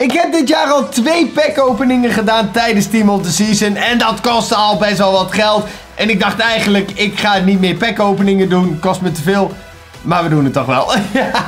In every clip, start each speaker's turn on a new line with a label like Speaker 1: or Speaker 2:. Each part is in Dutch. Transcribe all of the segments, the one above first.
Speaker 1: Ik heb dit jaar al twee pack-openingen gedaan tijdens Team of the Season. En dat kostte al best wel wat geld. En ik dacht eigenlijk, ik ga niet meer pack-openingen doen. Kost me te veel. Maar we doen het toch wel.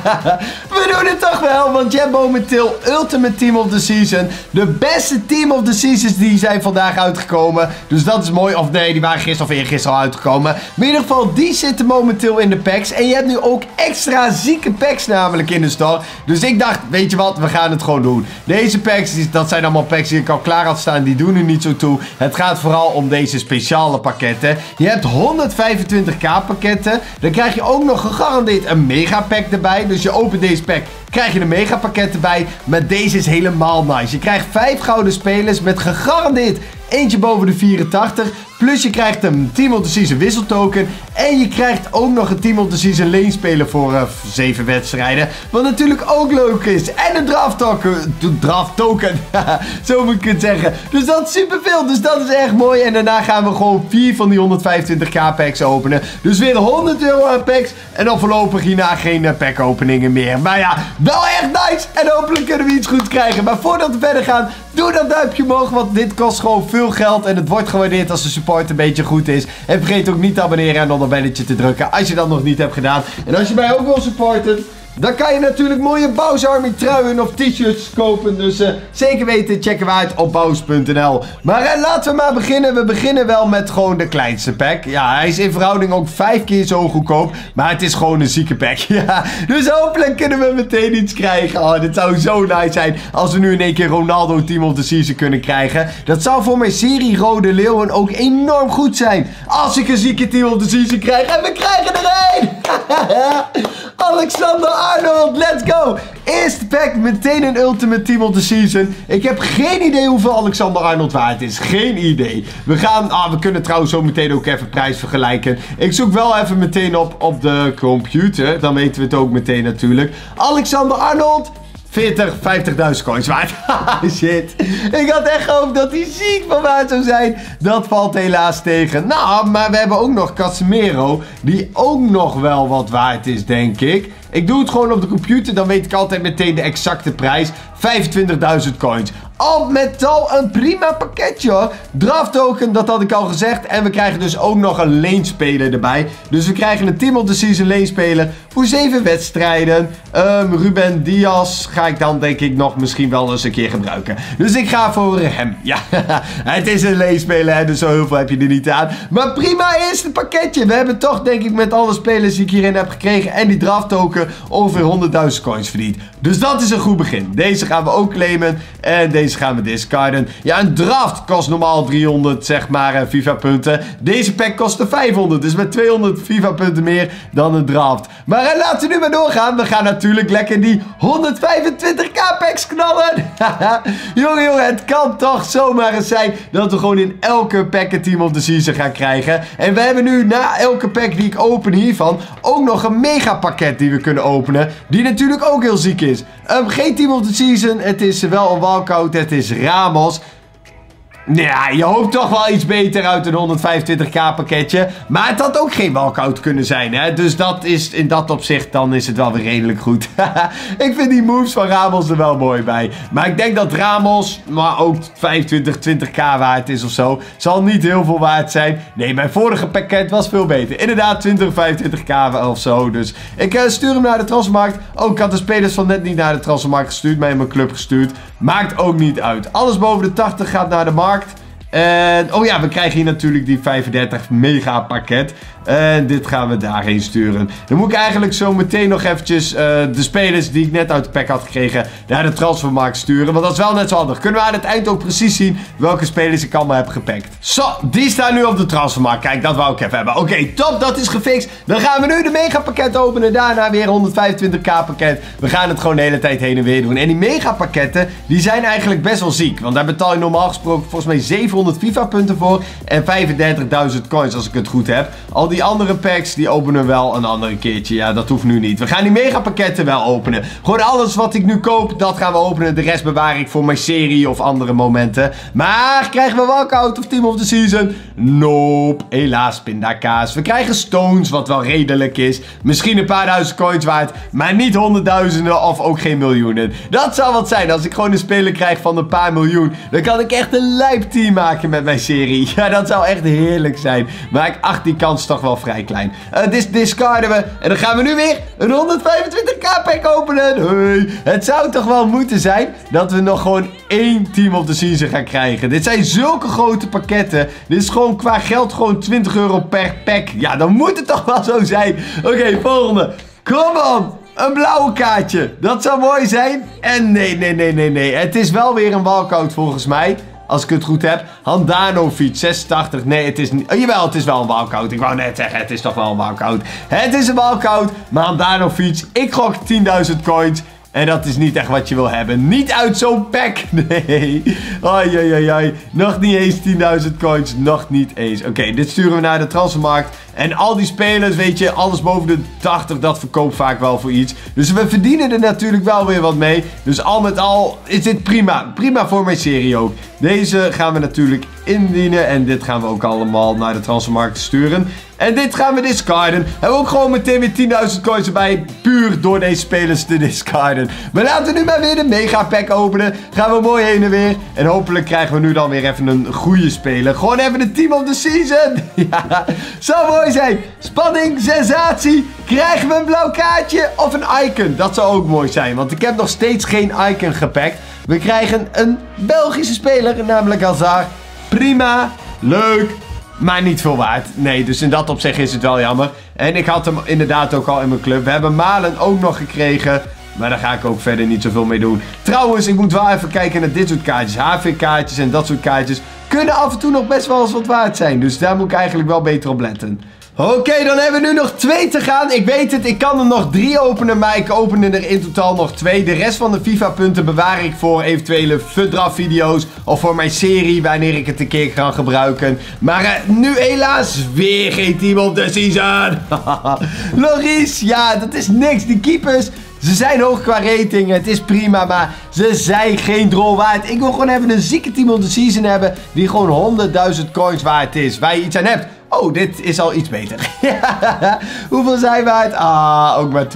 Speaker 1: we doen het toch wel. Want je hebt momenteel Ultimate Team of the Season. De beste Team of the Seasons die zijn vandaag uitgekomen. Dus dat is mooi. Of nee, die waren gisteren of eergisteren al uitgekomen. Maar in ieder geval, die zitten momenteel in de packs. En je hebt nu ook extra zieke packs namelijk in de store. Dus ik dacht, weet je wat, we gaan het gewoon doen. Deze packs, dat zijn allemaal packs die ik al klaar had staan. Die doen er niet zo toe. Het gaat vooral om deze speciale pakketten. Je hebt 125k pakketten. Dan krijg je ook nog gegarandeerd dit een mega pack erbij. Dus je opent deze pack, krijg je een mega pakket erbij. Maar deze is helemaal nice. Je krijgt 5 gouden spelers met gegarandeerd eentje boven de 84. Plus je krijgt een Team of the Season wisseltoken. En je krijgt ook nog een Team of the Season lane voor uh, eh, 7 wedstrijden. Wat natuurlijk ook leuk is. En een draft token. Draft token. Zo moet ik het zeggen. Dus dat is superveel. Dus dat is echt mooi. En daarna gaan we gewoon 4 van die 125k packs openen. Dus weer 100 euro packs. En dan voorlopig hierna geen uh, pack openingen meer. Maar ja, wel echt nice. En hopelijk kunnen we iets goed krijgen. Maar voordat we verder gaan, doe dat duimpje omhoog. Want dit kost gewoon veel geld. En het wordt gewaardeerd als de support een beetje goed is. En vergeet ook niet te abonneren en dan een belletje te drukken als je dat nog niet hebt gedaan. En als je mij ook wil supporten... Dan kan je natuurlijk mooie Bowser Army truien of t-shirts kopen. Dus uh, zeker weten, checken we uit op bous.nl. Maar uh, laten we maar beginnen. We beginnen wel met gewoon de kleinste pack. Ja, hij is in verhouding ook vijf keer zo goedkoop. Maar het is gewoon een zieke pack. Ja, dus hopelijk kunnen we meteen iets krijgen. Oh, dit zou zo nice zijn als we nu in één keer Ronaldo Team of the Season kunnen krijgen. Dat zou voor mijn serie Rode Leeuwen ook enorm goed zijn. Als ik een zieke Team of the Season krijg. En we krijgen er één! Alexander Arnold, let's go! Eerste pack, meteen een Ultimate Team of the Season. Ik heb geen idee hoeveel Alexander Arnold waard is. Geen idee. We gaan, ah, we kunnen trouwens zo meteen ook even prijs vergelijken. Ik zoek wel even meteen op op de computer. Dan weten we het ook meteen natuurlijk. Alexander Arnold, 40, 50.000 coins waard. Shit. Ik had echt gehoopt dat hij ziek van waard zou zijn. Dat valt helaas tegen. Nou, maar we hebben ook nog Casemiro. Die ook nog wel wat waard is, denk ik. Ik doe het gewoon op de computer. Dan weet ik altijd meteen de exacte prijs. 25.000 coins. Al met al een prima pakketje hoor. Draft token, dat had ik al gezegd. En we krijgen dus ook nog een leenspeler erbij. Dus we krijgen een Team of the Season leenspeler voor 7 wedstrijden. Um, Ruben Diaz ga ik dan denk ik nog misschien wel eens een keer gebruiken. Dus ik ga voor hem. Ja, het is een leenspeler hè, dus zo heel veel heb je er niet aan. Maar prima eerste pakketje. We hebben toch denk ik met alle spelers die ik hierin heb gekregen en die draft token ongeveer 100.000 coins verdiend. Dus dat is een goed begin. Deze gaan we ook claimen en deze gaan we discarden. Ja, een draft kost normaal 300, zeg maar, uh, FIFA-punten. Deze pack kostte 500, dus met 200 FIFA-punten meer dan een draft. Maar uh, laten we nu maar doorgaan. We gaan natuurlijk lekker die 125k packs knallen. jongen, jongen, het kan toch zomaar eens zijn dat we gewoon in elke pack een Team of the Season gaan krijgen. En we hebben nu na elke pack die ik open hiervan ook nog een mega pakket die we kunnen openen. Die natuurlijk ook heel ziek is. Um, geen Team of the Season, het is wel een walkout het is Ramos. Ja, je hoopt toch wel iets beter uit een 125k pakketje. Maar het had ook geen walkout kunnen zijn, hè. Dus dat is, in dat opzicht, dan is het wel weer redelijk goed. ik vind die moves van Ramos er wel mooi bij. Maar ik denk dat Ramos, maar ook 25, 20k waard is of zo. Zal niet heel veel waard zijn. Nee, mijn vorige pakket was veel beter. Inderdaad, 20, 25k of zo. Dus ik uh, stuur hem naar de transfermarkt. Ook oh, ik had de spelers van net niet naar de transfermarkt gestuurd, maar in mijn club gestuurd. Maakt ook niet uit. Alles boven de 80 gaat naar de markt. En, oh ja, we krijgen hier natuurlijk die 35 mega pakket. En dit gaan we daarheen sturen. Dan moet ik eigenlijk zo meteen nog eventjes uh, de spelers die ik net uit de pack had gekregen naar de transfermarkt sturen. Want dat is wel net zo handig. Kunnen we aan het eind ook precies zien welke spelers ik allemaal heb gepakt. Zo, die staan nu op de transfermarkt. Kijk, dat wou ik even hebben. Oké, top, dat is gefixt. Dan gaan we nu de mega pakket openen. Daarna weer 125k pakket. We gaan het gewoon de hele tijd heen en weer doen. En die mega pakketten, die zijn eigenlijk best wel ziek. Want daar betaal je normaal gesproken volgens mij 700 1500 FIFA punten voor. En 35.000 coins als ik het goed heb. Al die andere packs die openen wel een andere keertje. Ja, dat hoeft nu niet. We gaan die megapakketten wel openen. Gewoon alles wat ik nu koop, dat gaan we openen. De rest bewaar ik voor mijn serie of andere momenten. Maar krijgen we walkout of Team of the Season? Nope. Helaas, pindakaas. We krijgen stones, wat wel redelijk is. Misschien een paar duizend coins waard. Maar niet honderdduizenden of ook geen miljoenen. Dat zou wat zijn. Als ik gewoon een speler krijg van een paar miljoen. Dan kan ik echt een lijp team maken met mijn serie. Ja, dat zou echt heerlijk zijn. Maar ik acht die kans toch wel vrij klein. Uh, dis discarden we. En dan gaan we nu weer een 125k pack openen. Hey. Het zou toch wel moeten zijn dat we nog gewoon één team op de season gaan krijgen. Dit zijn zulke grote pakketten. Dit is gewoon qua geld gewoon 20 euro per pack. Ja, dan moet het toch wel zo zijn. Oké, volgende. Kom on. Een blauwe kaartje. Dat zou mooi zijn. En nee, nee, nee, nee, nee. Het is wel weer een walkout volgens mij. Als ik het goed heb. Handanovic, 86. Nee, het is niet... Oh, jawel, het is wel een walkout. Ik wou net zeggen, het is toch wel een walkout. Het is een walkout. Maar Handanovic, ik gok 10.000 coins. En dat is niet echt wat je wil hebben. Niet uit zo'n pack. Nee. Ai, ai, ai, ai. Nog niet eens 10.000 coins. Nog niet eens. Oké, dit sturen we naar de transfermarkt. En al die spelers, weet je, alles boven de 80, dat verkoopt vaak wel voor iets. Dus we verdienen er natuurlijk wel weer wat mee. Dus al met al is dit prima. Prima voor mijn serie ook. Deze gaan we natuurlijk indienen. En dit gaan we ook allemaal naar de transfermarkt sturen. En dit gaan we discarden. Hebben we ook gewoon meteen weer 10.000 coins erbij. Puur door deze spelers te discarden. Maar laten we nu maar weer de mega pack openen. Gaan we mooi heen en weer. En hopelijk krijgen we nu dan weer even een goede speler. Gewoon even een team of the season. ja, zou mooi zijn. Spanning, sensatie. Krijgen we een blauw kaartje of een icon? Dat zou ook mooi zijn. Want ik heb nog steeds geen icon gepakt. We krijgen een Belgische speler, namelijk Hazard. Prima, leuk, maar niet veel waard. Nee, dus in dat opzicht is het wel jammer. En ik had hem inderdaad ook al in mijn club. We hebben Malen ook nog gekregen. Maar daar ga ik ook verder niet zoveel mee doen. Trouwens, ik moet wel even kijken naar dit soort kaartjes. HV-kaartjes en dat soort kaartjes kunnen af en toe nog best wel eens wat waard zijn. Dus daar moet ik eigenlijk wel beter op letten. Oké, dan hebben we nu nog twee te gaan. Ik weet het, ik kan er nog drie openen, maar ik open er in totaal nog twee. De rest van de FIFA-punten bewaar ik voor eventuele FUDRA-video's of voor mijn serie, wanneer ik het een keer ga gebruiken. Maar uh, nu helaas weer geen team op de season. Loris, ja, dat is niks. Die keepers, ze zijn hoog qua rating, het is prima, maar ze zijn geen drol waard. Ik wil gewoon even een zieke team op de season hebben die gewoon 100.000 coins waard is. Waar je iets aan hebt. Oh, dit is al iets beter. Hoeveel zijn waard? Ah, ook maar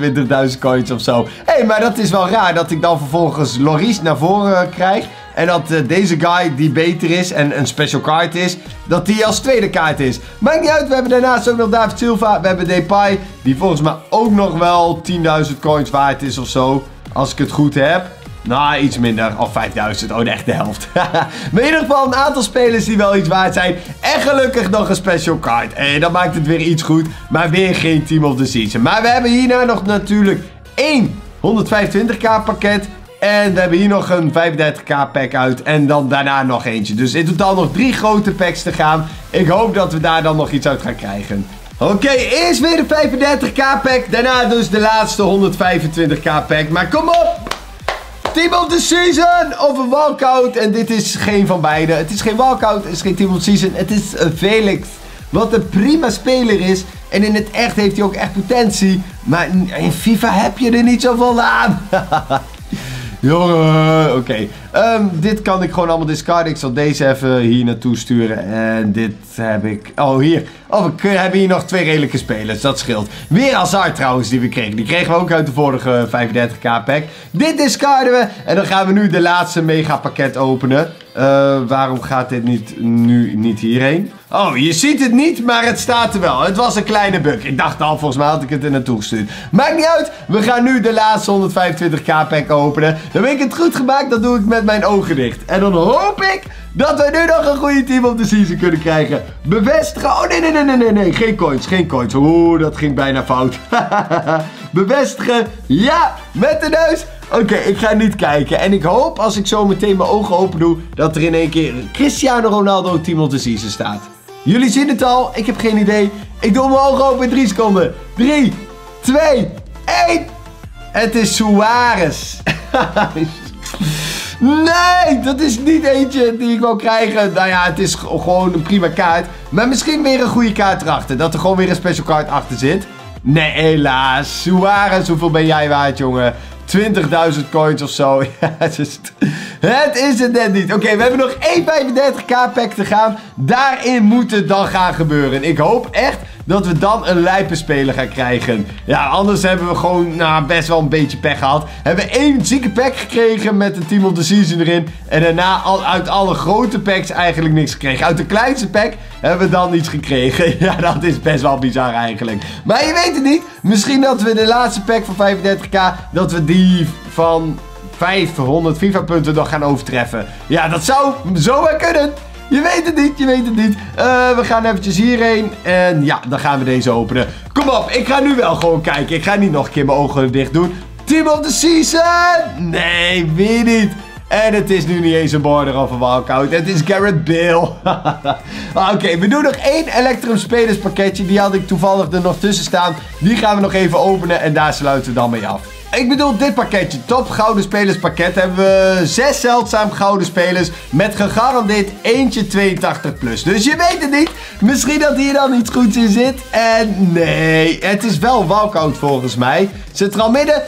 Speaker 1: 20.000 coins of zo. Hé, hey, maar dat is wel raar dat ik dan vervolgens Loris naar voren krijg. En dat uh, deze guy die beter is en een special card is, dat die als tweede kaart is. Maakt niet uit, we hebben daarnaast ook nog David Silva. We hebben Depay, die volgens mij ook nog wel 10.000 coins waard is of zo. Als ik het goed heb. Nou, iets minder. Of 5000. Oh, echt de helft. maar in ieder geval een aantal spelers die wel iets waard zijn. En gelukkig nog een special card. En dat maakt het weer iets goed. Maar weer geen Team of the Season. Maar we hebben hierna nog natuurlijk één 125k pakket. En we hebben hier nog een 35k pack uit. En dan daarna nog eentje. Dus in totaal nog drie grote packs te gaan. Ik hoop dat we daar dan nog iets uit gaan krijgen. Oké, eerst weer de 35k pack. Daarna dus de laatste 125k pack. Maar kom op! Team of the Season of een walkout. En dit is geen van beide. Het is geen walkout, het is geen Team of the Season. Het is Felix. Wat een prima speler is. En in het echt heeft hij ook echt potentie. Maar in FIFA heb je er niet zoveel aan. Jongen, oké. Ehm, dit kan ik gewoon allemaal discarden. Ik zal deze even hier naartoe sturen. En dit heb ik... Oh, hier. Oh, we hebben hier nog twee redelijke spelers. Dat scheelt. Weer Hazard trouwens die we kregen. Die kregen we ook uit de vorige 35k pack. Dit discarden we. En dan gaan we nu de laatste mega pakket openen. Uh, waarom gaat dit niet, nu niet hierheen? Oh, je ziet het niet, maar het staat er wel. Het was een kleine bug. Ik dacht al, volgens mij had ik het er naartoe gestuurd. Maakt niet uit. We gaan nu de laatste 125k pack openen. Dan heb ik het goed gemaakt. Dat doe ik met mijn ogen dicht. En dan hoop ik dat we nu nog een goede team op de season kunnen krijgen. Bevestigen. Oh, nee, nee, nee, nee, nee, nee. Geen coins, geen coins. Oeh, dat ging bijna fout. Bevestigen. Ja, met de neus. Oké, ik ga niet kijken. En ik hoop als ik zo meteen mijn ogen open doe... dat er in één keer Cristiano Ronaldo team op de season staat. Jullie zien het al. Ik heb geen idee. Ik doe mijn ogen open in 3 seconden. 3, 2, 1. Het is Suarez. Nee, dat is niet eentje die ik wil krijgen. Nou ja, het is gewoon een prima kaart. Maar misschien weer een goede kaart erachter. Dat er gewoon weer een special card achter zit. Nee, helaas. Suarez, hoeveel ben jij waard, jongen? 20.000 coins of zo. Ja, het, is, het is het net niet. Oké, we hebben nog 1,35k pack te gaan. Daarin moet het dan gaan gebeuren. Ik hoop echt dat we dan een lijpenspeler gaan krijgen. Ja, anders hebben we gewoon nou, best wel een beetje pech gehad. Hebben we één zieke pack gekregen met een Team of the Season erin. En daarna al, uit alle grote packs eigenlijk niks gekregen. Uit de kleinste pack hebben we dan iets gekregen. Ja, dat is best wel bizar eigenlijk. Maar je weet het niet. Misschien dat we de laatste pack van 35k, dat we die van 500 FIFA punten nog gaan overtreffen. Ja, dat zou zomaar kunnen. Je weet het niet, je weet het niet. Uh, we gaan eventjes hierheen. En ja, dan gaan we deze openen. Kom op, ik ga nu wel gewoon kijken. Ik ga niet nog een keer mijn ogen dicht doen. Team of the Season! Nee, weer niet. En het is nu niet eens een border of een walkout. Het is Garrett Bill. Oké, we doen nog één Electrum Spelers pakketje. Die had ik toevallig er nog tussen staan. Die gaan we nog even openen en daar sluiten we dan mee af. Ik bedoel dit pakketje. Top gouden spelers pakket. Hebben we zes zeldzaam gouden spelers. Met gegarandeerd eentje 82 plus. Dus je weet het niet. Misschien dat hier dan iets goeds in zit. En nee, het is wel walkout volgens mij. Centraal midden,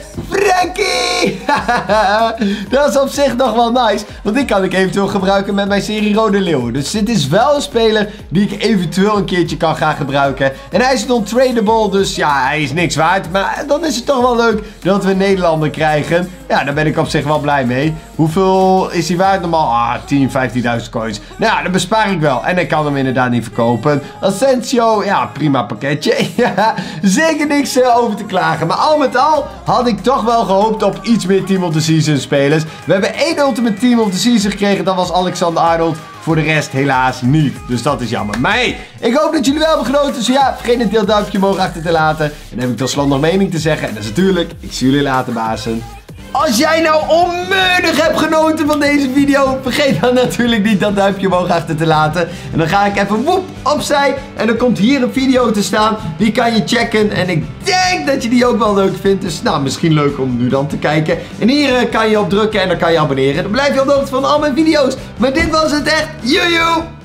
Speaker 1: Dat is op zich nog wel nice. Want die kan ik eventueel gebruiken met mijn serie Rode Leeuwen. Dus dit is wel een speler die ik eventueel een keertje kan gaan gebruiken. En hij is non-tradable, dus ja, hij is niks waard. Maar dan is het toch wel leuk dat we Nederlander krijgen. Ja, daar ben ik op zich wel blij mee. Hoeveel is hij waard normaal? Ah, 10, 15.000 coins. Nou ja, dat bespaar ik wel. En ik kan hem inderdaad niet verkopen. Ascensio, ja, prima pakketje. zeker niks uh, over te klagen. Maar al met al had ik toch wel gehoopt op iets meer Team of the Season spelers. We hebben één Ultimate Team of the Season gekregen. Dat was Alexander Arnold. Voor de rest helaas niet. Dus dat is jammer. Maar hey, ik hoop dat jullie wel hebben genoten. Dus ja, vergeet niet een duimpje omhoog achter te laten. En dan heb ik tot slot nog mening te zeggen. En dat is natuurlijk, ik zie jullie later bazen. Als jij nou onmiddellijk hebt genoten van deze video, vergeet dan natuurlijk niet dat duimpje omhoog achter te laten. En dan ga ik even woep opzij en dan komt hier een video te staan. Die kan je checken en ik denk dat je die ook wel leuk vindt. Dus nou, misschien leuk om nu dan te kijken. En hier eh, kan je op drukken en dan kan je abonneren. Dan blijf je op de hoogte van al mijn video's. Maar dit was het echt. Joejoe!